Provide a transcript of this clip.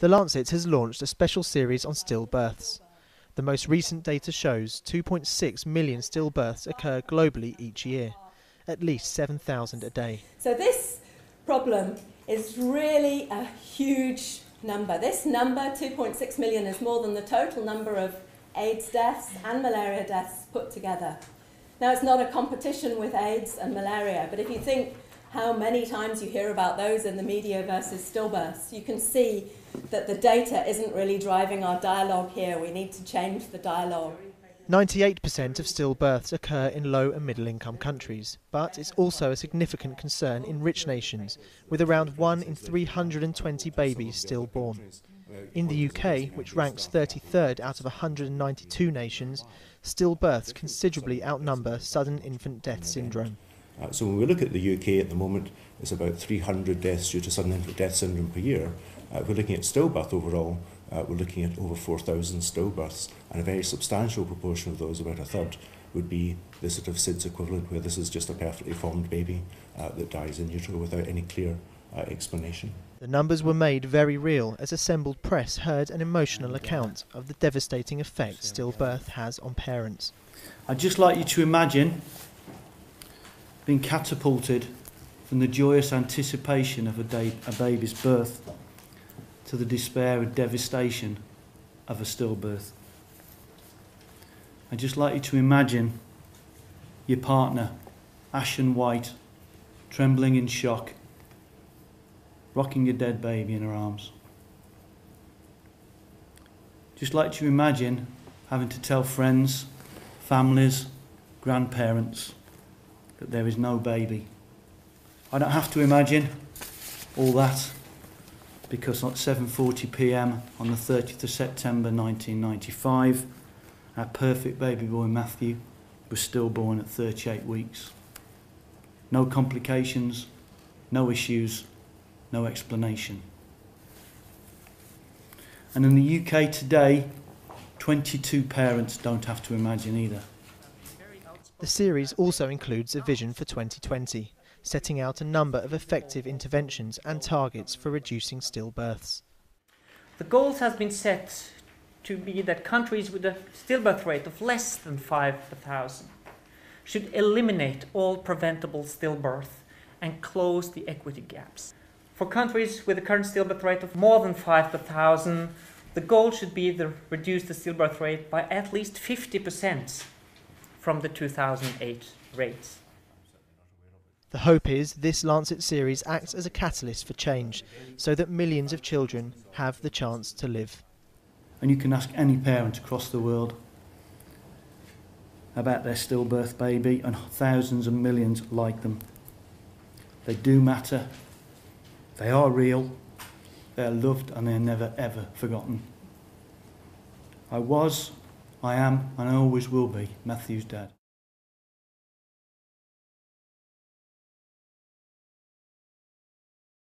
The Lancet has launched a special series on stillbirths. The most recent data shows 2.6 million stillbirths occur globally each year, at least 7,000 a day. So this problem is really a huge number. This number, 2.6 million, is more than the total number of AIDS deaths and malaria deaths put together. Now, it's not a competition with AIDS and malaria, but if you think how many times you hear about those in the media versus stillbirths, you can see that the data isn't really driving our dialogue here. We need to change the dialogue. 98% of stillbirths occur in low and middle income countries, but it's also a significant concern in rich nations, with around 1 in 320 babies stillborn. In the UK, which ranks 33rd out of 192 nations, stillbirths considerably outnumber sudden infant death syndrome. Uh, so when we look at the UK at the moment, it's about 300 deaths due to sudden infant death syndrome per year. Uh, we're looking at stillbirth overall, uh, we're looking at over 4,000 stillbirths, and a very substantial proportion of those, about a third, would be the sort of SIDS equivalent, where this is just a perfectly formed baby uh, that dies in utero without any clear uh, explanation. The numbers were made very real as assembled press heard an emotional account of the devastating effect stillbirth has on parents. I'd just like you to imagine being catapulted from the joyous anticipation of a, day, a baby's birth to the despair and devastation of a stillbirth. I'd just like you to imagine your partner, ashen white, trembling in shock, rocking your dead baby in her arms. Just like to imagine having to tell friends, families, grandparents that there is no baby. I don't have to imagine all that because at 7:40 p.m. on the 30th of September 1995, our perfect baby boy Matthew was stillborn at 38 weeks. No complications, no issues, no explanation. And in the UK today, 22 parents don't have to imagine either. The series also includes a vision for 2020, setting out a number of effective interventions and targets for reducing stillbirths. The goals has been set to be that countries with a stillbirth rate of less than 5 per thousand should eliminate all preventable stillbirth and close the equity gaps. For countries with a current stillbirth rate of more than 5 per thousand, the goal should be to reduce the stillbirth rate by at least 50% from the 2008 rates. The hope is this Lancet series acts as a catalyst for change so that millions of children have the chance to live. And you can ask any parent across the world about their stillbirth baby and thousands and millions like them. They do matter, they are real, they are loved, and they are never ever forgotten. I was, I am, and I always will be Matthew's dad.